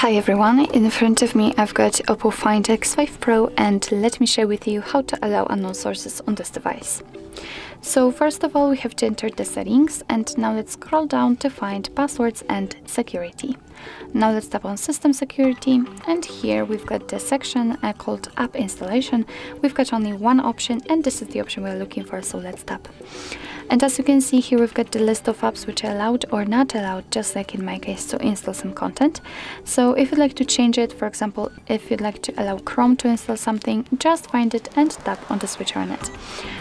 Hi everyone, in front of me I've got Oppo Find X5 Pro and let me share with you how to allow unknown sources on this device. So first of all we have to enter the settings and now let's scroll down to find passwords and security. Now let's tap on system security and here we've got the section uh, called app installation. We've got only one option and this is the option we're looking for so let's tap. And as you can see here we've got the list of apps which are allowed or not allowed just like in my case to install some content. So if you'd like to change it for example if you'd like to allow Chrome to install something just find it and tap on the switcher on it.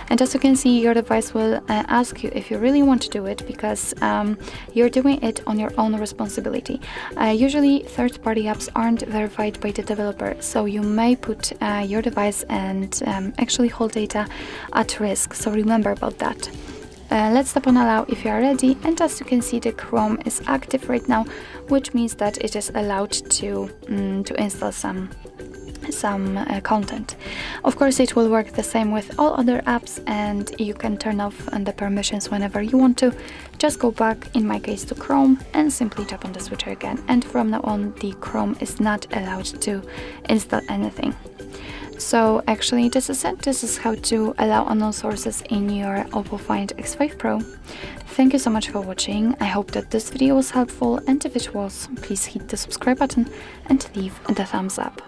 And as you can see your device will uh, ask you if you really want to do it because um, you're doing it on your own responsibility. Uh, usually third-party apps aren't verified by the developer, so you may put uh, your device and um, actually hold data at risk, so remember about that. Uh, let's tap on allow if you are ready and as you can see the Chrome is active right now which means that it is allowed to, um, to install some some uh, content. Of course it will work the same with all other apps and you can turn off the permissions whenever you want to. Just go back, in my case to Chrome and simply tap on the switcher again and from now on the Chrome is not allowed to install anything. So actually this is it, this is how to allow unknown sources in your Oppo Find X5 Pro. Thank you so much for watching, I hope that this video was helpful and if it was, please hit the subscribe button and leave the thumbs up.